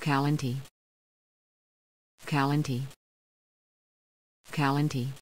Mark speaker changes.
Speaker 1: Calenti. Calenti. Calenti.